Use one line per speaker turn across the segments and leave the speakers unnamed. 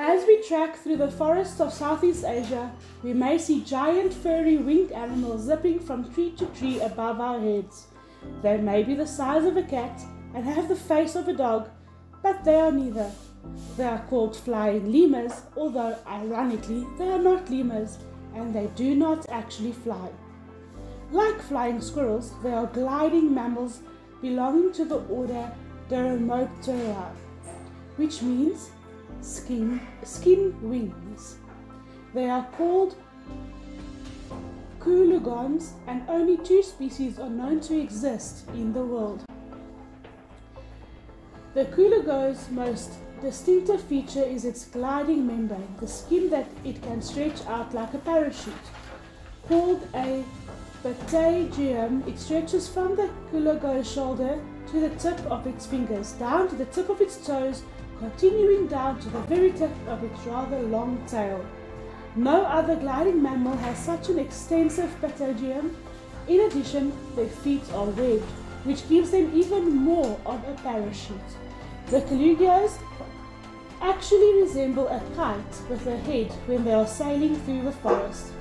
As we trek through the forests of Southeast Asia, we may see giant furry winged animals zipping from tree to tree above our heads. They may be the size of a cat and have the face of a dog, but they are neither. They are called flying lemurs, although ironically they are not lemurs and they do not actually fly. Like flying squirrels, they are gliding mammals belonging to the order Dermoptera, which means skin, skin wings. They are called coologons and only two species are known to exist in the world. The coologon's most distinctive feature is its gliding membrane, the skin that it can stretch out like a parachute. Called a patagium, it stretches from the coologon's shoulder to the tip of its fingers, down to the tip of its toes, continuing down to the very tip of its rather long tail. No other gliding mammal has such an extensive patagium. In addition, their feet are webbed, which gives them even more of a parachute. The colugos actually resemble a kite with a head when they are sailing through the forest.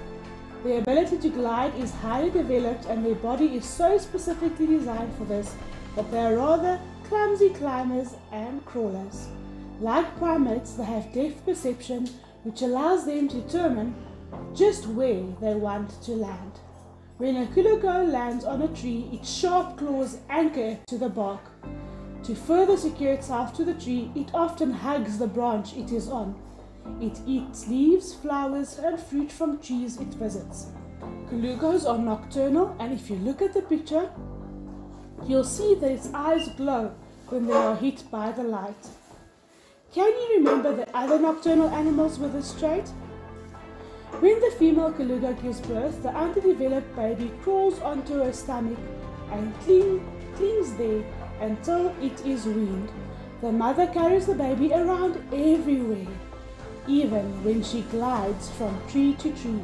Their ability to glide is highly developed and their body is so specifically designed for this that they are rather clumsy climbers and crawlers. Like primates, they have depth perception which allows them to determine just where they want to land. When a coologon lands on a tree, its sharp claws anchor to the bark. To further secure itself to the tree, it often hugs the branch it is on. It eats leaves, flowers, and fruit from trees it visits. Coologons are nocturnal, and if you look at the picture, you'll see that its eyes glow when they are hit by the light. Can you remember the other nocturnal animals with this trait? When the female Colugo gives birth, the underdeveloped baby crawls onto her stomach and cling, clings there until it is weaned. The mother carries the baby around everywhere, even when she glides from tree to tree.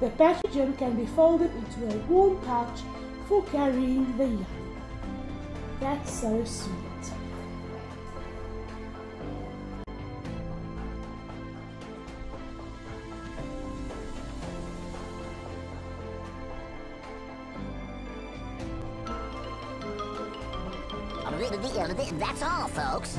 The patagium can be folded into a warm pouch for carrying the young. That's so sweet.
Uh, that's all, folks.